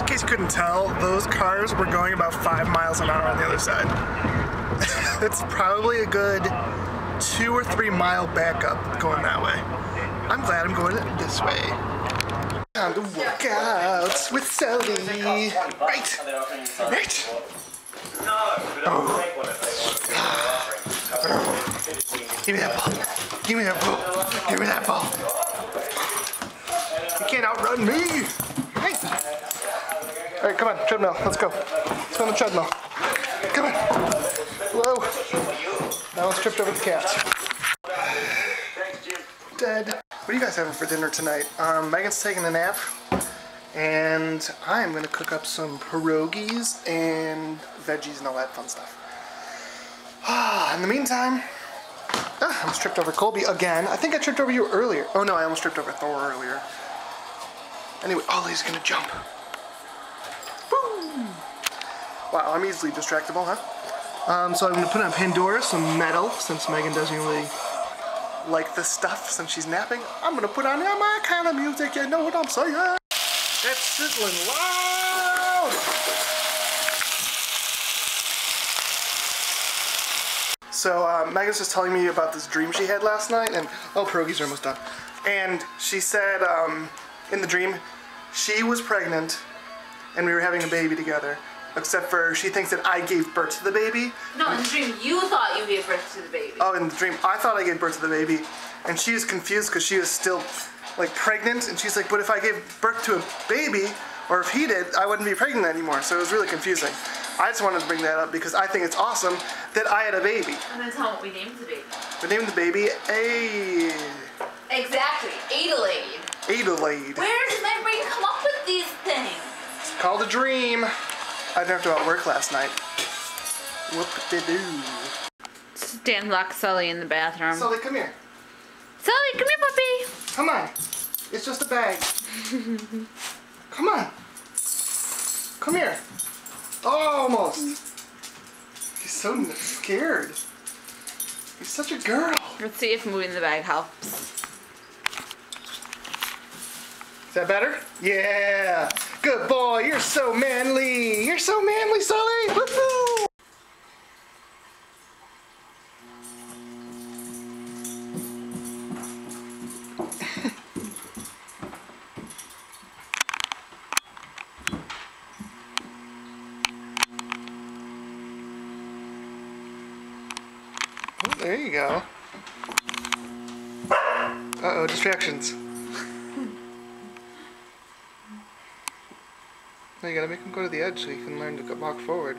In case you couldn't tell, those cars were going about five miles an hour on the other side. it's probably a good two or three mile backup going that way. I'm glad I'm going this way. Time to work out with Sully. Right, right. Oh. Give me that ball. Give me that ball. Give me that ball. You can't outrun me. Hey. All right, come on, treadmill. Let's go. Let's go on the treadmill. Come on. Whoa. Now let's trip over the cat. Dead. What are you guys having for dinner tonight? Um, Megan's taking a nap, and I'm gonna cook up some pierogies and veggies and all that fun stuff. Ah, in the meantime, ah, I almost tripped over Colby again. I think I tripped over you earlier. Oh no, I almost tripped over Thor earlier. Anyway, Ollie's gonna jump. Wow, I'm easily distractible, huh? Um, so I'm gonna put on Pandora some metal, since Megan doesn't really like this stuff since she's napping. I'm gonna put on my kind of music, you know what I'm saying? It's sizzling loud! So uh, Megan's just telling me about this dream she had last night, and oh, pierogies are almost done. And she said um, in the dream she was pregnant, and we were having a baby together. Except for she thinks that I gave birth to the baby. No, in the dream you thought you gave birth to the baby. Oh, in the dream I thought I gave birth to the baby, and she was confused because she was still like pregnant, and she's like, but if I gave birth to a baby, or if he did, I wouldn't be pregnant anymore. So it was really confusing. I just wanted to bring that up because I think it's awesome that I had a baby. And then tell what we named the baby. We named the baby A. Exactly, Adelaide. Adelaide. Where does my brain come up with these things? It's called a dream. I dreamt about work last night. Whoop de doo. Dan locked Sully in the bathroom. Sully, come here. Sully, come here, puppy. Come on. It's just a bag. come on. Come here. Oh, almost. He's so scared. He's such a girl. Let's see if moving the bag helps. Is that better? Yeah. Good boy. You're so manly. You're so manly, Sully. Woohoo! Oh, there you go. Uh-oh, distractions. No, you gotta make him go to the edge so he can learn to walk forward.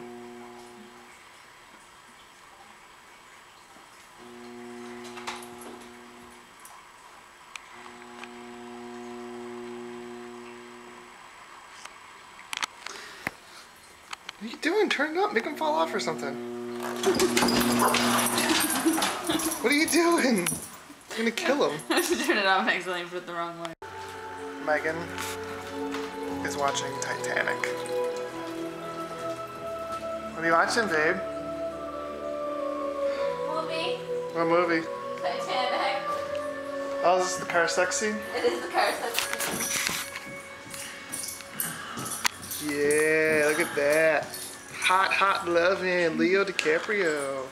What are you doing? Turn it up. Make him fall off or something. what are you doing? You're gonna kill him. I have to Turn it off accidentally put it the wrong way. Megan is watching Titanic. What are you watching, babe? Movie, What movie? Titanic. Oh, is this the car sex scene? It is the car sex. scene. Yeah, look at that. Hot, hot loving Leo DiCaprio.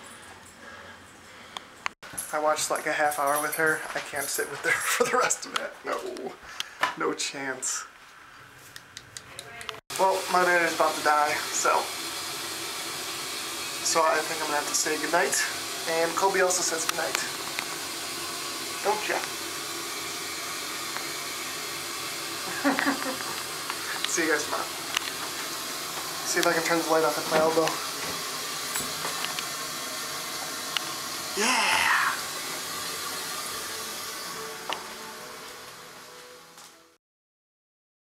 I watched like a half hour with her. I can't sit with her for the rest of it. No, no chance. Well, my battery's about to die, so. So I think I'm gonna have to say goodnight. And Kobe also says goodnight. Don't ya? See you guys tomorrow. See if I can turn the light off at my elbow. Yeah.